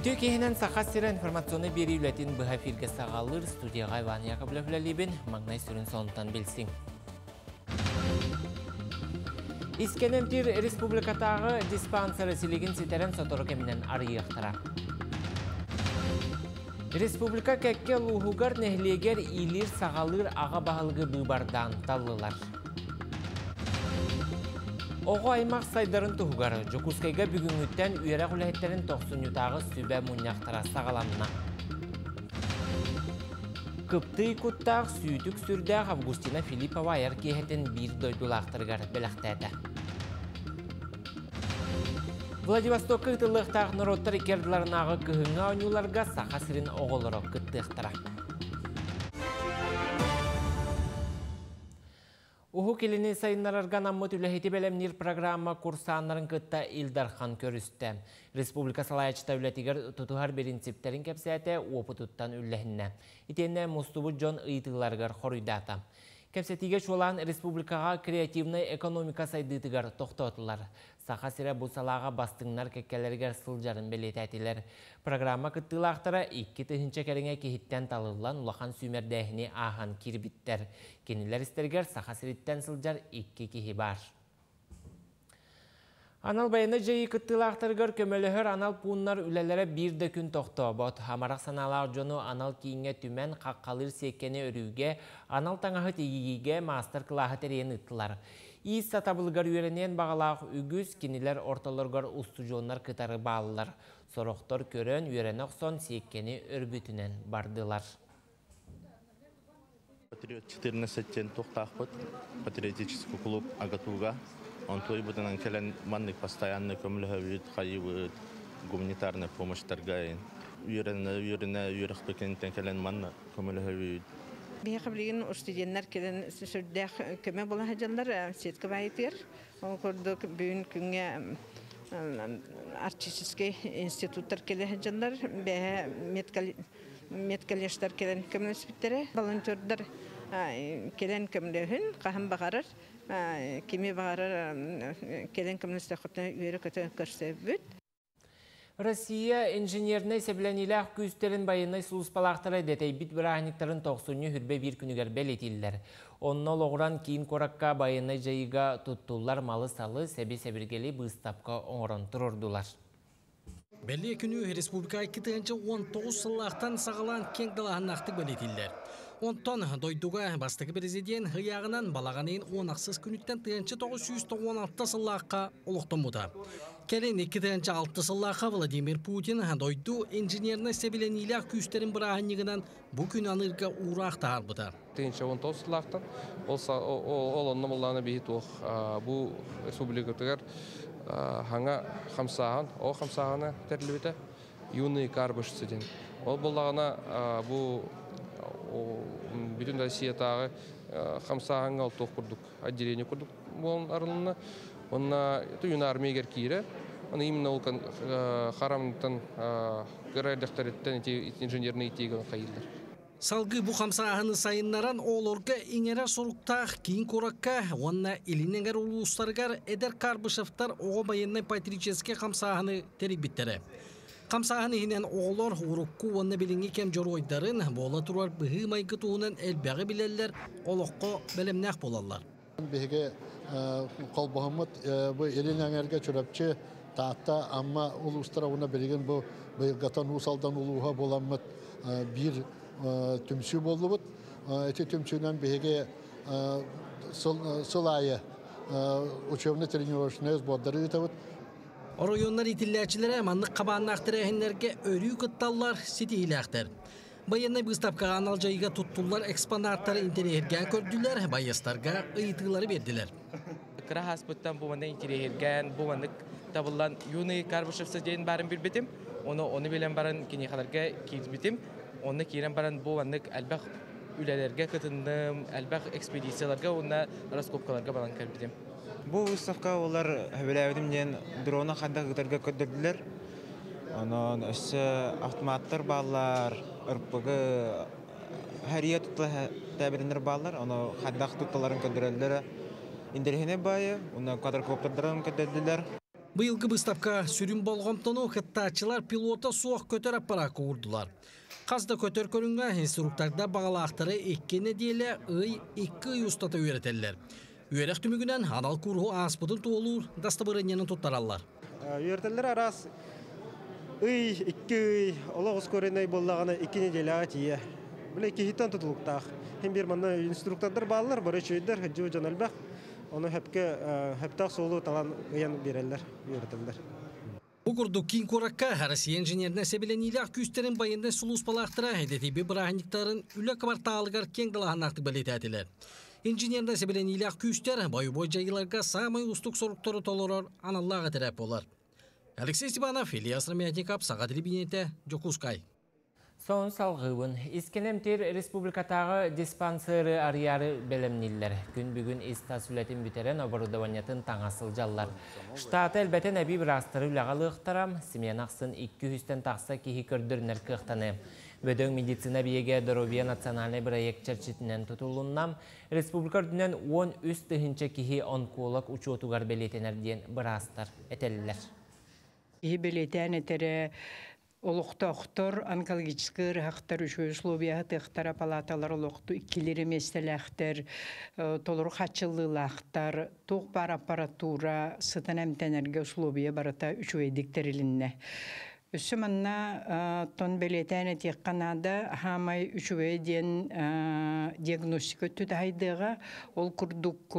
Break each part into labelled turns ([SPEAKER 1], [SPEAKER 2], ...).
[SPEAKER 1] Үтө кехінен сақа сірі информационы бері үләтін бұға фирге сағалыр студияға Иван Яковлев ләлебін маңнай сүрін соңынтан білсің. Искенемтир республикатағы диспансері силигин ситерен сотору кемінен арыйықтыра. Республика кәкке лухугар нәхлегер илир сағалыр аға бағылғы бұбардан талылар. Оғы аймақ сайдарын тұхығары Жокускайға бүгінгіттен үйері құләйеттерін 90-ютағы сүбә мұняқтыра сағаламына. Кыпты күттақ сүйдік сүрдәқ Августина Филиппова аяр кейхетін бір дойдулақтырғар біліқтәді. Владивосток кытылықтақ нұроттар икерділарынағы күйіңа ойнуларға сақа сірін оғылыры кыттықтыра. Уху келіне сайынларарган аммыт үләхеті бәлемнер программа курсанларын кытта Илдархан көрісті. Республика салайчыта үләтігер тұтығар берінциптерін кәпсәті опытыттан үләхінне. Итенне мұстубы Джон ұйтығыларғар қорыйдата. Кәпсәтіге шолан республикаға креативный экономика сайдытыгар тоқтотылар. Сақа сірі бұл салаға бастыңнар кәккәлергер сылжарын белетәтілер. Программа кыттылақтара 2 тыхынча кәріңе кехіттен талылан улахан сүймердәхіне ахан кирбиттер. Кенілер істергер сақа сіріттен сылжар 2 кехі бар. Анал байыны жайы кыттылақтыргар көмөлөхөр анал пуыннар үлелері бірді күн тоқты. Бот хамарақ саналар жону анал кейінге түмен қаққалыр секкені өрүүге, анал таңағы тегігеге мастер қылағы терейін ұттылар. Ис сатабылғар үйренен бағалақ үгіз кенілер орталырғар ұсты жонлар кытары балылар. Сороқтор көрін үйренок сон секкені өрбүтінен бардылар.
[SPEAKER 2] Патриот 14 тоқтақпыт, патриотический клуб Агатуга. Он той бутынан келен манник постоянно көмілі қайыбыт, гуманитарный помощь көмілі хәвит.
[SPEAKER 3] Бияқы білген студенттер келен сүрдәк көмі бола хәжалар сеткі байытыр. Ол көрдік бүгін күнге артистический институттар келе хәжалар, бәе медкалештар келен көмілі спиттері, волонтердар келен көмілі қахым бағарыр, кеме бағарыр келен стақыртына үйері көті көрсе бүт.
[SPEAKER 1] Россия инженеріне сәбіленіләқ күстерін байынай сұлыспалақтары дәтей бит бірағниктарын тоқсыны хүрбе бір күнігер бәлетілдер. Онны лоғыран кейін коракка байынай жайыға тұттулар малы салы сәбе-сәбіргелі бұстапқа оңырын тұрырдылар.
[SPEAKER 4] Бәлі күні республика 2-19 сыллақтан сағалан кең далағын ақтық бәлетілдер. Онтон дойдуга бастығы президент хыяғынан балағанын онақсыз күніттен 1916 сыллаққа ұлықтың бұда. Келен 2006 сыллаққа Владимир Путин дойду инженерні сәбіленілі күстерін бірағынығынан бұл күн анырға ұрақ тағар бұда.
[SPEAKER 5] 1919 сыллақтан ол онны мұлланы бейт оқ бұл республикатығар хаңа қамсаған, о қамсағаны тәрлібеті юный карбышцы Ол болағына бұл бүтін Россиятағы хамсағанға ұлттық құрдық, отделение құрдық болын арылына. Онна түйін армейгер кейірі. Оны именно ол харамнықтан көрәлдіқтареттен инженерный итеген қайылдар.
[SPEAKER 4] Салгы бұ қамсағаны сайыннаран олорға иңері соруқтақ кейін коракка, онна илиненгер улустаргар эдер карбышевтар оғы байыннай патрическе қамсағаны теребіттері. Қамсағаны хинен оғылар урукку онна билинги кем жоройдарын бола турар быһы майгы туунан элбәгы билеллер олоққо белемнәк болалар.
[SPEAKER 6] Беге колбохомот бу элинеңерге чурапчы таатта амма улустара уна берген бу быйгатан усалдан улуха боламмыт бир түмсү боллубут. Эти түмсүнөн беге сылайы учебный тренировочный сбордары табыт.
[SPEAKER 4] Оройоннар итилләчиләре маннык кабааннактыр әһеннәргә өрүү кытталлар ситиләхтер. Байынна быстапка анал жайга туттулар экспонаттары интерьерге көрдүләр, байыстарга ыйтылары бердиләр.
[SPEAKER 7] Кыра хаспыттан интерьерген, бу манда табылган юный карбышевсы дейін барын бир битим. Оны оны белән барын кини хәләргә киз битим. Оны кирен барын бу манда әлбәх үләләргә кытындым, әлбәх экспедицияларга, оны раскопкаларга баран кертим.
[SPEAKER 8] Бу выставка олар ден дрона ханда гытырга көддүрләр. Анан өсө автоматтар баллар, ырпыгы һәрия тутла тәбирнер баллар, аны хандак тутларын көддүрләр. Индерһене бае, уна квадрокоптердарын көддүрләр.
[SPEAKER 4] Быйылғы бұстапқа сүрін болғамтыну қыттачылар пилота суақ көтер аппарақы ұрдылар. Қазда көтер көрінгі инструктарда бағалақтары еккені дейлі үй екі үй ұстата үйретелілер. Үйерек түмігінен анал күрғу аспыдын туолур дастабырыненін тұттаралар.
[SPEAKER 9] Үйертелер арас ый икки ый олоғыз көреней боллағаны икки неделяға тие. Біле кихиттен тұтылықтақ. Хем бір манна инструктордар балалар, бары чөйдер, хыджы жаналбақ. Оны хөпке хөптақ солу талан ыян берелер, үйертелер.
[SPEAKER 4] Бұқұрды кин коракка Россия инженеріне себеленейлі күстерін байынды сұлыс балақтыра әдетебе бірахниктарын үлі кварталығар кең далағаннақты білетәділер. Инженеріне себеленейлі күстер бой-бой жайыларға самай ұстық сорықтары толырар аналлаға тәрәп болар. Алексей Степанов, Ильяс Рамятников, Сағат Рибинеті, Жокускай.
[SPEAKER 1] Соң салғыуын. Искенемтер республикатағы диспансері арьяры бәлемнелер. Күн бүгін истас үлетін бүтерен оборудованиятын таңасыл жаллар. Штаты әлбәтен әбі бір астыры үлағалықтарам, Семен ақсын 200-тен тақса кейі көрдірінер. Бөдөң медицина биеге Доробия национальный проект чәрчетінен тұтылуыннам, республика үрдінен 10 үст тұхынча кейі онколог учетуғар бәлетенерден бір астыр әтелілер.
[SPEAKER 10] Ибелетен этере олуқтоқтор онкологический рахтар үші условия тыхтара палаталар олуқту иккилери местеләхтер толур хачыллылахтар тух бар аппаратура сытан әмтенерге условия барата үші диктерилинне Өссі манна тон тек қанада хамай үшуе ден диагностика өтті айдыға ол күрдік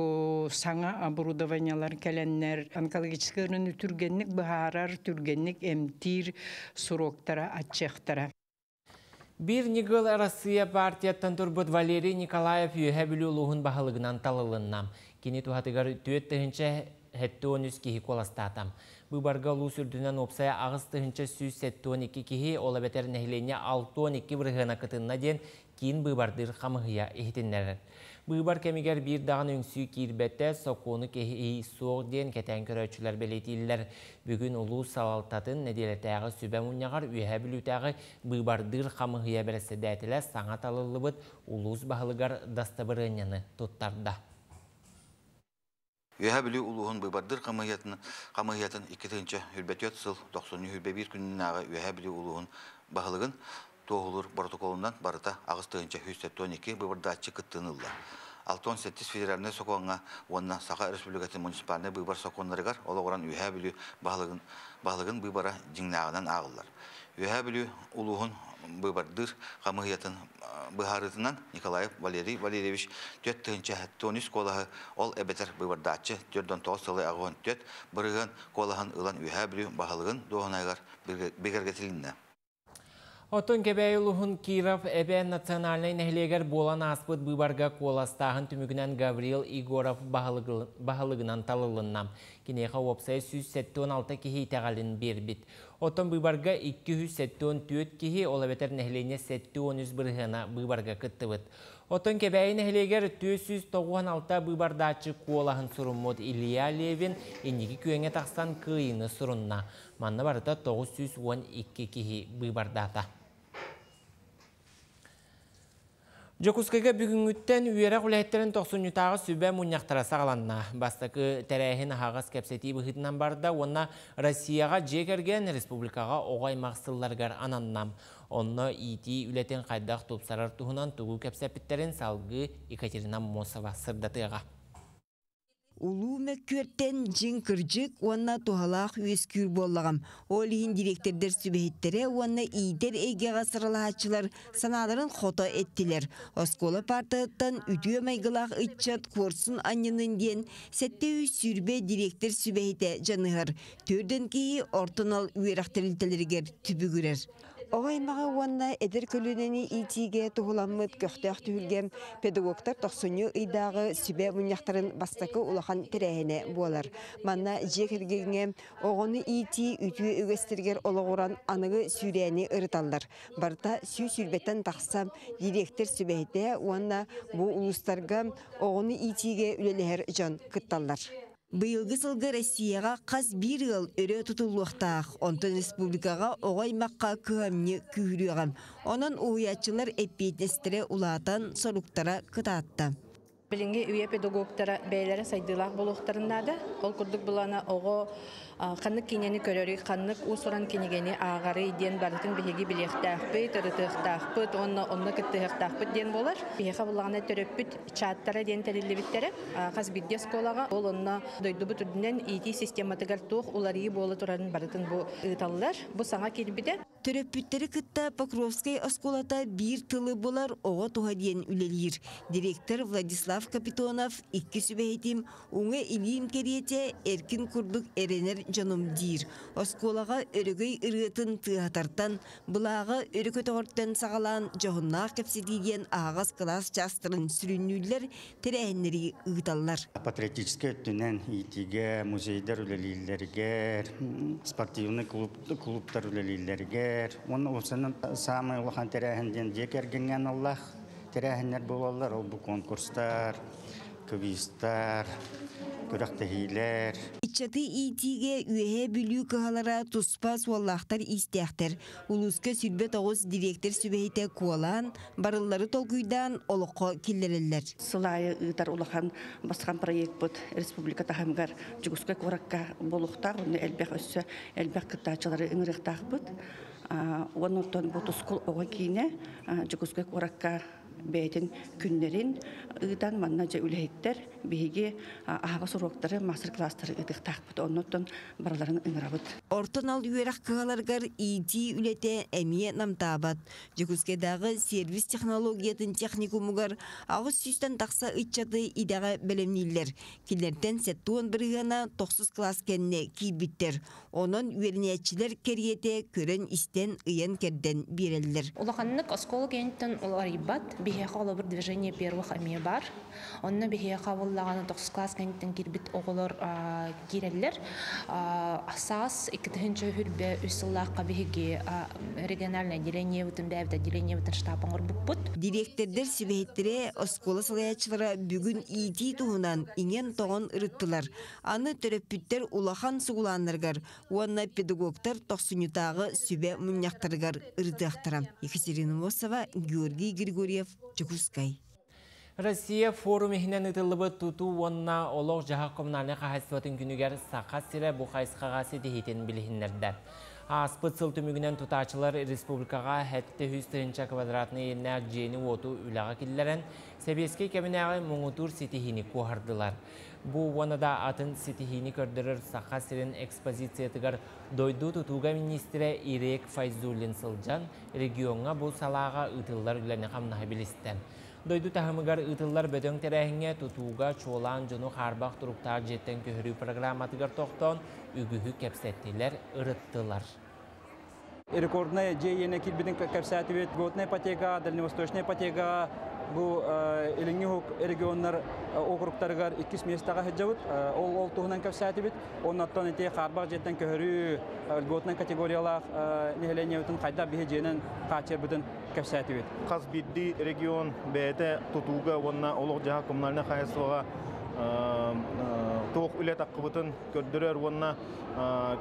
[SPEAKER 10] саңа оборудованиялар кәләннер онкологический рыны түргенник бахарар түргенник эмтир суроктара атчехтара.
[SPEAKER 1] Бір негіл Россия партияттан тұрбыт Валерий Николаев үйе білі ұлығын бағылығынан талылыннам. Кені тухатыгар түйет тігінші хәтті 13 кихи коластатам. Бубарга лу сүрдүнен опсая ағыз тыһынча сүүс сеттуон кихи ола бетер нәхилене алтуон икки бырыгына кытынна ден кийин быбардыр хамыхыя ихтиннерер. Быбар кемигер бир даган өңсүү кирбетте сокуну кехи соқ ден кетен көрөчүлөр белетиллер. Бүгүн улуу салалтатын неделетәгы сүбә муньягар үйә билүтәгы быбардыр хамыхыя береседәтиле саңа талылыбыт улуус баһылыгар дастабырыняны туттарда.
[SPEAKER 11] Билүү улуһун быбардыр камыятын камыятын 2-нче хүрбәтөт сыл 90 хүрбә күннәгә үһә билүү улуһун баһылыгын тоғулур протоколунан барыта агыстыгынча 112 быбардачы кыттынылла. Алтон сеттис федеральный соконга онна Саха республикасы муниципальный быбар соконнарыгар ологоран үһә билүү баһылыгын баһылыгын быбара жиңнагынан агыллар. Үһә билүү улуһун быбардыр камыятын быһарытынан Николаев Валерий Валерьевич төт тыынча тонис колаһы ол эбетер быбардачы төрдөн тоос сылы агон төт бырыгын колаһын ылан үһә билүү баһылыгын доонайгар бигергетилинне.
[SPEAKER 1] Отон кебәй улуһун Киров эбе национальный нәһлегер болан аспыт быбарга коластағын түмігінен Гавриил Игоров баһылыгынан талылыннам. Кинеха опсай 176 кихи тәғалин бербит. Отон быбарга 274 кихи олабетер нәһлене 713 бырыгына быбарга кыттыбыт. Отон кебәй нәһлегер 496 быбардачы колаһын суруммут Илья Левин инники күйеңе тақсан кыйыны сурунна. Манна барыта 912 кихи быбардата. Жокускайга бүгүнгүттен үйері құлайттерін 90-тағы сүбә мұняқтара сағаланна. Бастықы тәрәйін ағас кәпсеті бұхытынан барда, онна Россияға жекерген республикаға оғай мақсылларғар ананнам. Онна ити үлетен қайдақ топсарар тұғынан тұғу кәпсәпіттерін салғы Екатерина Мосова сырдатыға.
[SPEAKER 12] Улуу мәккүрттен жин кыржык уанна тухалаах үескүр боллагам. Ол иһин директордер сүбәһиттере уанна иитер эйгега сыралаачылар санааларын хото эттилер. Оскола партыттан үтүө майгылаах ытчат курсын аннынын диен сетте сүрбе директор сүбәһите жаныгар. Төрден кии ортонал үерахтырылтелергер түбүгүрер. Оғаймаға уанна эдер көлінені итиге туғыламмыт көқтәқ түйілгем педагогтар тоқсыны ыйдағы сүбе мұняқтарын бастақы улахан тірәйіне болар. Манна жекергенге оғыны ити үтіе өгестергер олығыран анығы сүйрәні ырыталдар. Барта сүй сүрбеттен тақсам директор сүбәйте уанна бұл улустарға оғыны итиге үлелер жан кытталдар. Быйылғы сылғы Россияға қаз бір ыл өрі тұтылуқтақ, онтын республикаға оғаймаққа көмне күйіріған. Онын уятчылар эппетнестері улатан соруктара кытатты.
[SPEAKER 13] Билинги үйе педагогтара бәйләре сайдылах болуқтарыннады. Ол күрдік бұлана оғы қаннык кинени көрөрү, қаннык усуран кинегени ағары ден барытын беге билектақпыт, ырытықтақпыт, онны онны кіттіқтақпыт ден болар. Беге бұлағана төрөппүт чаттара ден тәрелебіттері, қаз бидде сколаға, ол онны дойду бұтырдынан ити систематыгар туқ уларии болы тұрарын барытын бұл ыталылар. Бұл саңа келбіде.
[SPEAKER 12] Төрөппүттері кытта Покровскай осколата бир тылы болар оға туға диен үлелер. Директор Владислав Капитонов икки сүбәйтим уңы илиим кериете эркин курдук эренер жаным дир. Осколаға өрөгөй ырыытын тыатартан, бұлағы өрөкө тоғырттан сағалан жоғыннақ кепсидиен ағас класс частырын сүрүннүллер терәһеннери ыыталлар.
[SPEAKER 14] Патриотический өттүнен итиге, музейдер үлелилерге, спортивный клуб, клубтар үлелилерге, Оны осының самый улахан терәһенден декергенген Аллах терәһеннер булалар, ол бу конкурстар, квизтар, көрәктәһиләр.
[SPEAKER 12] Иччаты итиге үеһе бүлүү кыһалара туспа суоллахтар истяхтер. Улуска сүрбет оғыз директор сүбәйте куалан, барыллары толкуйдан олоққа киллереллер.
[SPEAKER 15] Сылайы ыытар улахан басқан проект бұд республика тахамгар жүгіске коракка болуқтар, оны әлбәқ өссі әлбәқ кыттачылары ыңырықтақ бұд. Онуттан бұд ұскул оға кейіне жүгіске коракка бәйтін күннерін ыдан манна жа үләйттер биһиги аһаға суруктары мастер класстары ыдыктаакпыт оннуттан бараларын ыңырабыт
[SPEAKER 12] Ортон ал үерах кыгаларгар үлете әмие намтабат. Жүкускедагы сервис технологиятын техникумугар агыс сүстен тақса ытчаты идага белемнилер. Килерден сеттуон біргана 9 класс кенне кийбиттер. Онон үерниятчилер кериете көрен истен ыян керден биреллер.
[SPEAKER 16] Улаханнык оскол оларибат, бихеха оло бір движение первых әмие бар. Онна бихеха воллаганы 9 класс генттен кирбит оголор киреллер. Асас иккетһинче хүрбе үсыллааққа биһиги региональное отделение бутын бәбит отделение бутын штабын орбуппут.
[SPEAKER 12] Директордер сибехеттере оскола салаячылара бүгүн ити туһунан иңен тоғын ырыттылар. Аны төрөппүттер улахан сугуланнаргар, уанна педагогтар тохсунютагы сүбе муньяктаргар ырытыактара. Екатерина Мосова, Георгий Григорьев, Чекускай.
[SPEAKER 1] Россия форум ихинен ытылыбы туту онна олог жаха коммунальный хасватын күнігер сақа сире бұ қайсқағасы дехетен біліхінлерді. Аспыт сыл түмігінен тұтачылар республикаға хәтті 100 квадратны енне жені оту үліға келлерін сәбеске кәмінәғі мұңытур сетихini куғардылар. Бұ онада атын сетихини көрдірір сақа сирен экспозициятығар дойду тутуға министрі Ирек Файзулин сылжан регионға бұл салаға ұтылар үләне қамнаға білісті. Дойду тахымыгар ытыллар бөдөң тәрәһіңе тутууга чуолан жону харбақ туруктар жеттен көһөрүү программатыгар тоқтон үгүһү кепсеттилер ырыттылар.
[SPEAKER 17] Рекордная жейене килбидин кепсәтибет, ипотека, дальневосточная ипотека, бу илиңи хук регионнар округтаргар 2 местага хеджабыт, ол ол туһунан кепсәтибет, оннаттан ите харбақ жеттен көһөрүү льготный категориялах нехеленебитин кайда бихе женен качербитин кепсәтибет.
[SPEAKER 18] Қаз бидди регион бәйті тұтуға онна олық жаға коммунальный хаясыға тоқ үлет аққыбытын көрдірер онна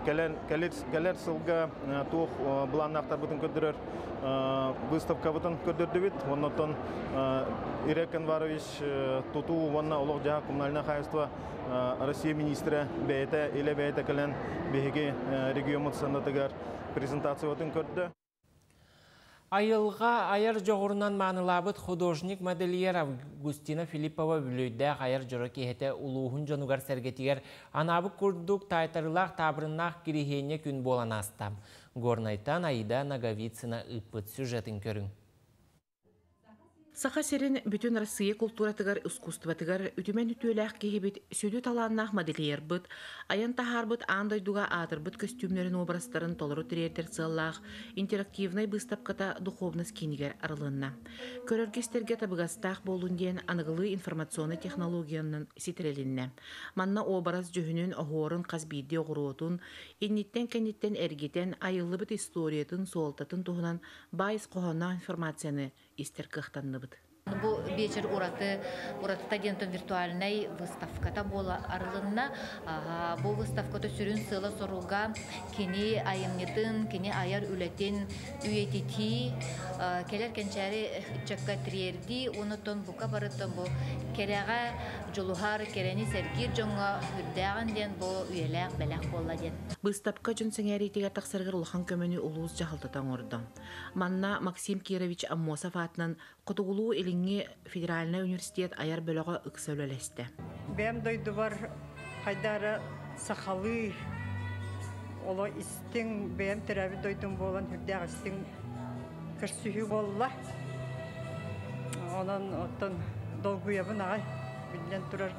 [SPEAKER 18] кәлер сылға тоқ бұланнақтар бұтын көрдірер выставка бұтын көрдірді бит оннотон Ирек Анварович туту онна олық жаға коммунальный хаясыға Россия министрі бәйті иле бәйті кәлен бейге регион мұтсандатыгар презентация бұтын көрді.
[SPEAKER 1] Айылға айыр жоғырынан маңылабыт художник модельер Августина Филиппова бүлөйді айыр жұры кейхеті ұлуғын жонугар сәргетігер анабы күрдік тайтарылақ табырынақ кирихене күн болан астам. Горнайтан Аида Наговицина үппіт сюжетін көрің.
[SPEAKER 19] Саха серин бүтүн Россия культуратыгар искусстватыгар үтүмен үтүөлээх киһибит сүдү талааннаах моделиербыт, аян тахарбыт аандойдуга аатырбыт костюмлерин образтарын толору тириэртер сыаллаах интерактивный выставката духовность кинигер арылынна. Көрөргестерге табыгастаах болун диэн аныгылы информационный технологиянын ситерелинне. Манна образ жөһүнүн оһуорун казбиидди оғуруотун, инниттен кенниттен эргитен айыллыбыт историятын суолтатын туһунан байыс кохона информацияны истер кыхтанныбыт.
[SPEAKER 20] Бу вечер ураты, ураты стадиентон виртуальной выставката бола арылынна. Бу выставката сүрін сыла кини айымнетін, кини аяр үлетін үйетити келер кенчәри чакка триерди онотон бука барытын бу керега жолухар керени сергир жоңга үрдәгән ден бу үеләк бәләк болла ден
[SPEAKER 19] Быстапка жон сеңәритеге тақсырғыр улхан көмөні улуыз жағылтатан орды. Манна Максим Кирович Аммосов атынан Құтығылу Илинге Федеральный университет аяр бөлігі үксөлелесті.
[SPEAKER 10] Бәм дойду бар қайдары сақалы оло истің бәм тірәбі дойдың болан хүрдәғ истің кірсүйі болла. Онан оттан долгуябын ағай білден тұрар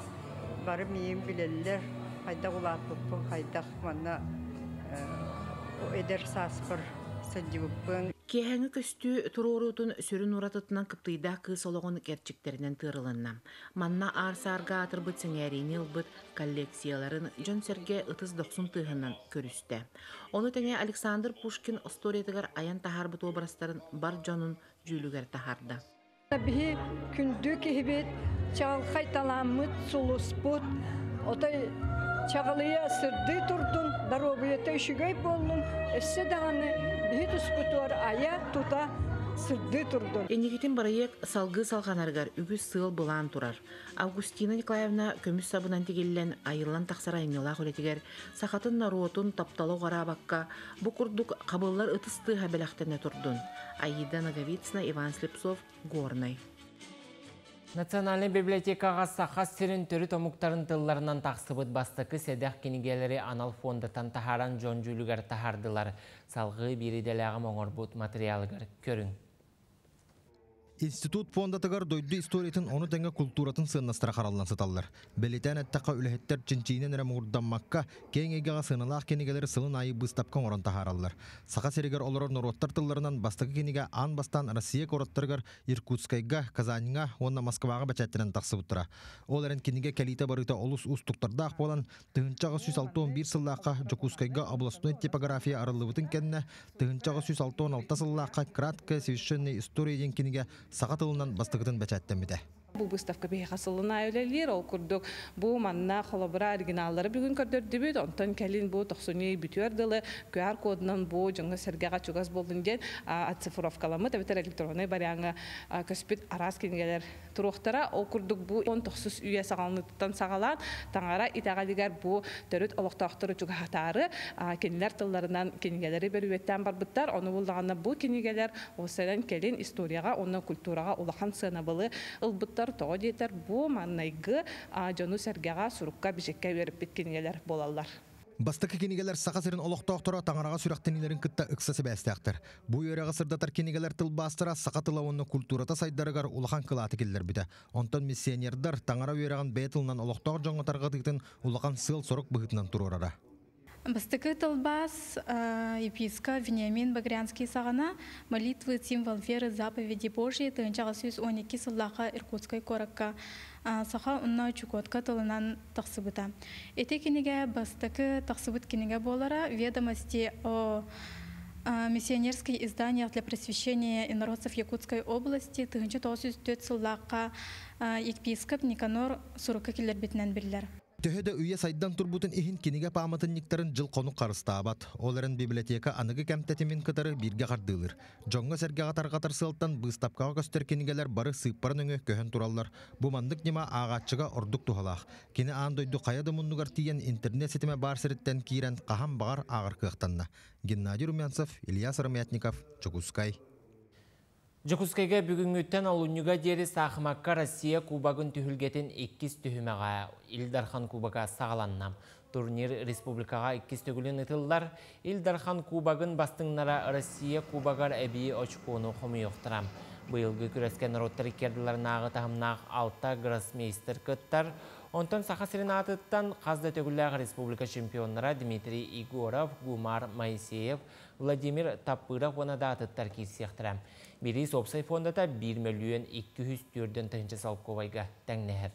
[SPEAKER 10] бары мейін білелер қайда ұлатыппын қайда манна эдер саспыр сылжыбыппын
[SPEAKER 19] Кехәңі көстү турорутун сүрін уратытынан кыптыйда кыз олоғын керчиктерінен тырылынна. Манна арсарға атырбыт сеңәрейні ылбыт коллекцияларын Джон Серге ытыз доқсын тыһынан көрүстә. Оны тәңе Александр Пушкин историятыгар аян тахарбыт образтарын бар Джонун жүйлүгер тахарды.
[SPEAKER 21] Биһи күндү кихибит чалхай таламыт сулуспут отой чагалыя сырды турдун даробуята үшүгөй болдун эссе даганы биһи туспутуар ая тута сырды турдун
[SPEAKER 19] Энигитин барайык салгы салганаргар үгүс сыл булан турар. Августина Николаевна көмүс сабынан тигиллен айыллан тахсара эмела холетигер сахатын наруотун тапталу гарабакка бу курдук кабыллар ытысты хабелахтене турдун. Аида Наговицына, Иван Слепцов, Горный.
[SPEAKER 1] Национальный библиотекаға сақас сирин түрі томуктарын тылларынан тақсыбыт бастықы седақ кенігелері анал фондытан тахаран жон жүлігер тахардылар. Салғы бириделяғы моңор бұт материалығыр. Көрін.
[SPEAKER 22] Институт фондатыгар дойду историятын оны тәңе культуратын сыннастыра қаралан сыталлар. Белетән әттәқа үләхеттер чинчинен әрі мұғырданмаққа кең егеға сылын айы быстапқан орын тахараллар. Сақа серегер олар нұроттар тылларынан бастықы кенеге ан бастан Россия короттаргар Иркутскайга, Казаньга, онна Москваға бәчәттірен тақсы бұттыра. Ол әрін кенеге кәлиті барыта олус устуқтарда болан тыгынчаға 161 сыллаққа Жокускайга областной типография арылыбытын кәнне тыгынчаға 166 сыллаққа кратка совершенная история ден кенеге саға тылынан бастығытын бәчәттеміде.
[SPEAKER 23] Бу выставка бейха сылына өлелер, ол күрдік бу манна холобыра оригиналлары бүгін көрдөрдүбүт, онтон келин бу тохсуни бүтүөрдылы QR кодунан бу жоңга сергега чугас болдун ден оцифровкаламы табитер электронный баряңы көспүт арас кенгелер туруктара, ол күрдік бу он тохсус үйе сагалыныттан сагалан, таңара итагалигер бу төрүт олоктоохтору чуга хатары кенилер тылларынан кенигелери берүеттен барбыттар, оны булдаганда бу кенигелер осенен келин историяга, оны культурага улахан сынабылы ылбыттар тоҕо диэтер бу маннайгы жону сергега сурукка бижекке берип биткенигелер болалар
[SPEAKER 22] Бастықы кенегелер сақа сірін олықтоқтыра таңараға сүрақтенелерін күтті ұқсасы бәстіқтір. Бұ өреға сырдатар кенегелер тыл бастыра сақа тыла оны культурата сайдарыгар улахан кылаты келдер біді. Онтан миссионердар таңара өреған бәйтілінен олықтоқ жоңғатарға тыйтын улахан сыл сорық бұғытынан тұрорара.
[SPEAKER 24] Бастыкы тылбас епископ Вениамин Багрянский сағана молитвы символ веры заповеди Божьей тыынчаға сөз 12 сыллаға Иркутской коракка саха унна чукотка тылынан тақсыбыта. Эте кенеге бастыкы тақсыбыт кенеге болара ведомости о миссионерские издания для просвещения инородцев Якутской области тыынчы 904 сыллаққа епископ Никанор Сурука келер бетінен білдер.
[SPEAKER 22] Төһөдө үйе сайдан турбутун ихин киниге паматын никтарын жыл кону карыстаабат. Оларын библиотека аныгы кәмтетимин кытары бирге кардылыр. Жоңго серге катар катар сылтан быстапкага көстер кинигелер бары сыйппарын өңө көһөн тураллар. Бу мандык нема агаччыга ордук тухалах. Кини аан дойду каяды муннугар тиен интернет сетиме бар сириттен кирен кахам багар агар кыктанна. Геннадий Румянцев, Ильяс Рамятников, Чукускай.
[SPEAKER 1] Жокускайга бүгүнгүттен алунюга дери сахмакка Россия кубагын түхүлгетин 2 түхүмега Илдархан кубага сагаланнам. Турнир республикага 2 түгүлүн ытыллар. Илдархан кубагын бастыңнара Россия кубагар эби очкону хомуйоқтырам. Быйылгы күрескен роттар кердилар нағы тахымнақ 6 гроссмейстер кыттар. Онтон саха сиренатыттан қазда төгілләғ республика чемпионнара Дмитрий Игоров, Гумар Моисеев, Владимир Таппыров оны да атыттар кейсияқтырам. Бири сопсай фондата 1 миллион 200 түрден тынчы салковайга тәңнәһәр.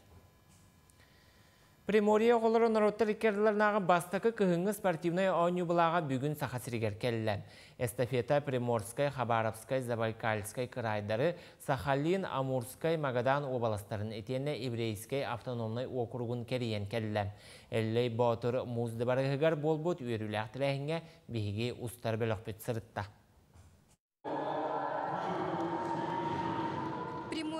[SPEAKER 1] Примория қолыры народтар икерлернағы бастықы кығыңы спортивный ойны бұлаға бүгін сақасырегер келілі. Эстафета Приморскай, Хабаровскай, Забайкальскай крайдары Сахалин, Амурскай, Магадан обаластарын етені Еврейскай автономный округын кериен келілі. Әллей Батыр мұзды барығығар бол бұд үйірілі ақтыләхінге бейге ұстар бөліқ бет сырытта.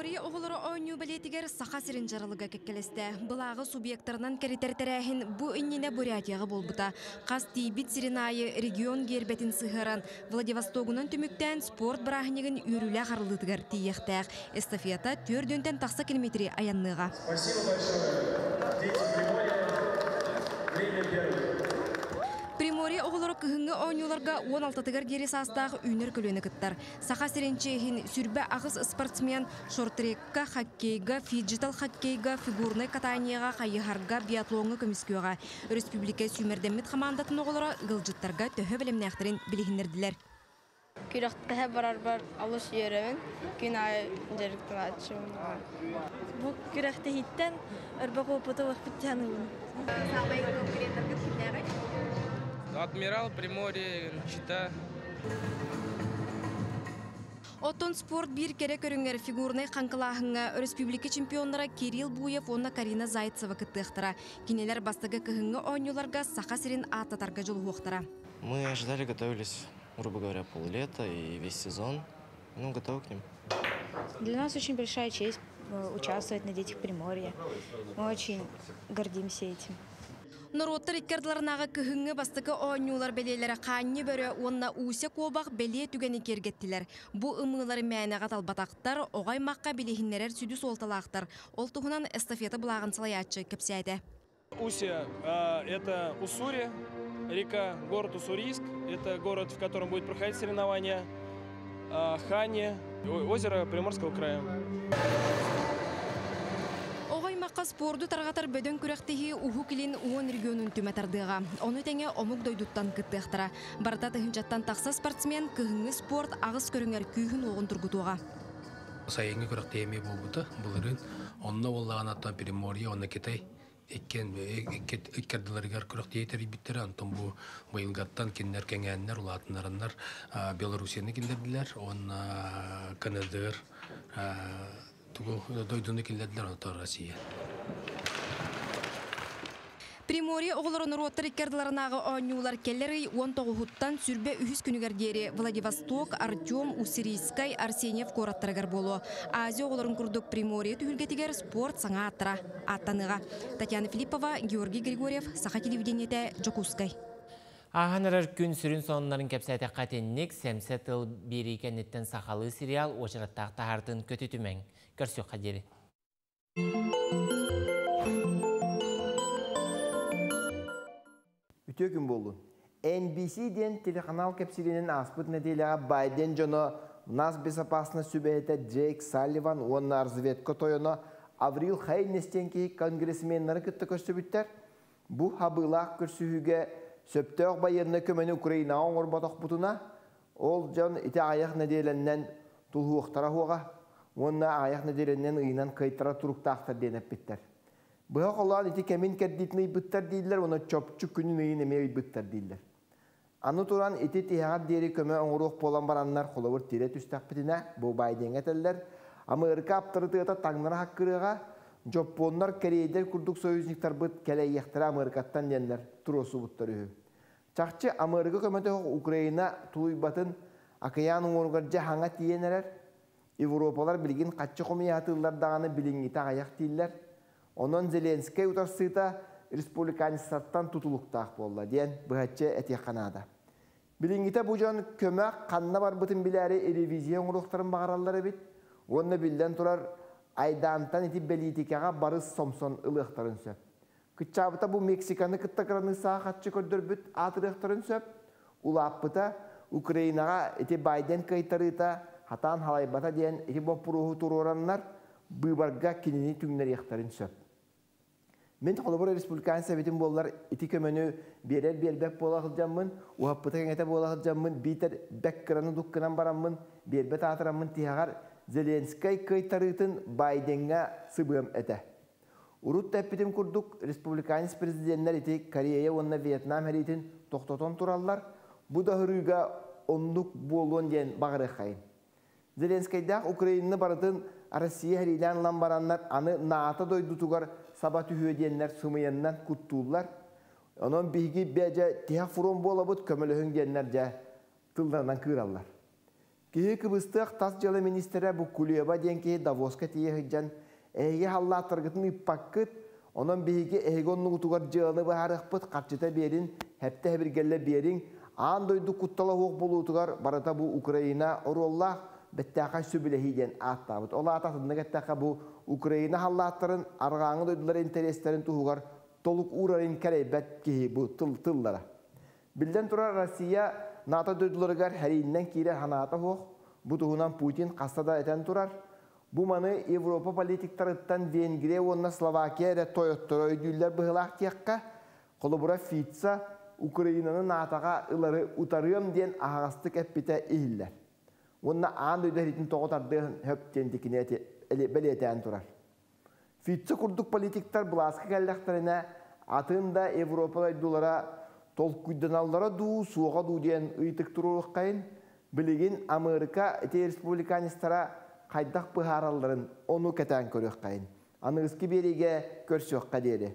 [SPEAKER 25] Примория оғылыры ойну білетігер сақа сирин жарылыға кеккелесті. Бұлағы субъекттарынан кәрітертерәхін бұ үннене Бурятияға болбыта. Қас тейбіт сиринайы регион гербетін сығыран. Владивостогунан түміктен спорт бірахынеген үрілі қарылытығар тиектәқ. Эстафета төрдөнтен тақса километри аянныға.
[SPEAKER 26] Спасибо большое. Первое.
[SPEAKER 25] Кыһыңы ойнуларға 16-тығар гері састағы үйнер көлөні кыттар. Сақа сиренчейхин сүрбә ағыз спортсмен шортрекка, хоккейга, фиджитал хоккейга, фигурный катанияға, қайыхарға, биатлонға көміскеуға. Республика сүймердеммет командатын оғылары ғылжыттарға төхі білімнәқтірін білігінерділер.
[SPEAKER 27] Күрәктәһә барар бар алыш ачым. Бу күрәктә хиттән вакыт тәнү.
[SPEAKER 7] Адмирал, Приморье, Чита.
[SPEAKER 25] Оттон спорт бир кере көрүңер фигурный қанқылағыңа республика чемпионлары Кирилл Буев, онна Карина Зайцева кыттықтыра. Кинелер бастығы кыһыңы ойнуларға сақа сирин аттатарға жол хуқтыра.
[SPEAKER 28] Мы ожидали, готовились, грубо говоря, поллета и весь сезон. Ну, готовы к ним.
[SPEAKER 29] Для нас очень большая честь э, участвовать на Детях Приморья. Мы очень гордимся этим.
[SPEAKER 25] Нороттар иккардыларынағы кыһыңы бастықы ойнулар белелері қанны бөрі онна усе кобақ беле түгені кергеттілер. Бу ымылары мәнеға талбатақтар, оғай маққа белехінлерер сүдіс олталақтар. Ол тұғынан эстафета бұлағын салаятчы кепсәйді.
[SPEAKER 30] Уся э, – это Уссури, река, город Уссурийск. Это город, в котором будет проходить соревнования. Хани, озеро Приморского края.
[SPEAKER 25] Маққа спорду тарғатар бөдөн күрәқтіхи уху килин уон регионун түмәтардыға. Оны тәңе омук дойдуттан кыттықтыра. Барда тыхынчаттан тақса спортсмен кыһыңы спорт ағыз көріңер күйхін оғын тұргутуға.
[SPEAKER 31] сайынғы теме болбута бұлырын онна боллаған аттан приморье онна кетей эккен иккердилеригер көрік тейтер биттер антон бу быйылгаттан киннер кеңәннер улатыннарыннар белоруссияны киллердилер онна канадыр дойдуны киллердилер онто россия
[SPEAKER 25] Приморье оғыларын роттар иккерділарынағы ойнулар келлері 19-хуттан сүрбе үхіс күнігердері Владивосток, Артем, Уссирийскай, Арсеньев кораттарыгар болу. Азия оғыларын күрдік Приморье түхілгетігер спорт саңа аттыра. Аттаныға. Татьяна Филиппова, Георгий Григорьев, Саха телевидениеті Джокускай.
[SPEAKER 1] Ағанырар күн сүрін сонларын кәпсәті қатеннік сәмсә тыл бері кәнеттен сақалы сериал очыраттақ тағартын көті Көрсі қадері.
[SPEAKER 32] Үтө күн болду. NBC ден телеканал кепсиленин аспыт неделяға Байден жоно нас безопасность сүбәйті Джейк Салливан, онна разведка тойоно Аврил Хайнестенки конгрессменнары кытты көстөбүттер. Бу хабылақ көрсүхүгө сөптөк байырны көмөнү Украина боток бутуна, ол жон ите аяқ неделеннен тулхуқтара хуға, онна аяқ неделеннен ыйнан кайтара туруктақтар денеп биттер. Бұға қолан ити кемин кәддитін бұттар дейділер, оны чопчу күнін үйін емей бұттар дейділер. Аны туран ити тияғар дері көмі оңыруқ болан бараннар қолауыр тире түстәк бітіне, бұл байден әтелілер. Америка аптыры тығыта таңнара хаққырыға, жоппонлар кәрейдер күрдік союзниктар ектірі Америкаттан денлер тұросу бұттар үйі. Чақчы Америка көмөті Украина туйбатын акаян оңырғар жахаңа тиенерер, Европалар білген қатчы қомиятылар дағаны білінгіті аяқ дейілер. Онон Зеленский утарсыта республиканистаттан тутулуктаах болла диэн быһаччы этиэ канада. Билиңите бу жон көмөк канна бар бытын биләри ревизия оңуруктарын багараллары бит. Онна билден турар айдантан ити белитикага барыс сомсон ылыктарын сөп. Кытчабыта бу Мексиканы кыттакыраны саа хатчы көрдөрбүт атырыктарын сөп. Улаппыта Украинага ити Байден кайтарыта хатан халайбата диэн ити боппуруху турураннар быбарга кинини түңнер яктарын сөп. Мен Холобор Республикан Советин боллар ити көмөнү берер бербек бола кылжаммын, уаппыта кеңете бола кылжаммын, битер беккыраны дуккынан бараммын, бербет атыраммын тиягар Зеленскай кайтарытын Байденга сыбым эте. Урут тәппитин курдук республиканец президенттер ити Корея онна Вьетнам хәритин тоқтотон тураллар, бу да хырыга ондук болуон ден хайын. Зеленскайдақ Украинны барытын Россия хәрилән ламбараннар аны наата дойдутугар саба түһөденнер сымыяннан куттуулар. Онон биги бәҗә тиһа фурон болабыт көмөлөһүн геннер жа тылдарынан кыраллар. Киһи кыбыстыах тас жылы министрі Букулева ден киһи Давоска тиехиджан эйге халла таргытын иппаккыт, онон биһиги эйге онну утугар жылы капчыта берин, хепте хебиргелле берин, аан дойду куттала хуок болуутугар барата бу Украина ороллах беттаха сүбілехи ден аттабыт. Ола ататынны геттаха бу Украина халлаттарын арғаңы дойдулар интерестерин туһугар толук урарын кәрейбәт киһи бу тыл-тыллара. Билден тура Россия НАТО дойдуларыгар хәриннен кире ханата хуох, бу туһунан Путин қастада этен турар. Бу маны Европа политиктарыттан Венгрия онна Словакия да тойоттор өйдүллер быһылаах тиякка, колубура Фица Украинаны натаға ылары утарыам ден ағастык әппите ихиллер. Онна аан дөйдәритин тоғытардығын хөптен дикіне белетән турар. Фитсе курдук политиктар бұласқы кәлдәқтарына атында Европа дулара толкуйданаллара ду суға ду ден ыйтык турурук кайын билигин Америка эти республиканистара кайдак быхаралларын ону кәтән көрөк кайын. Аныңызки береге көрсөк кадери.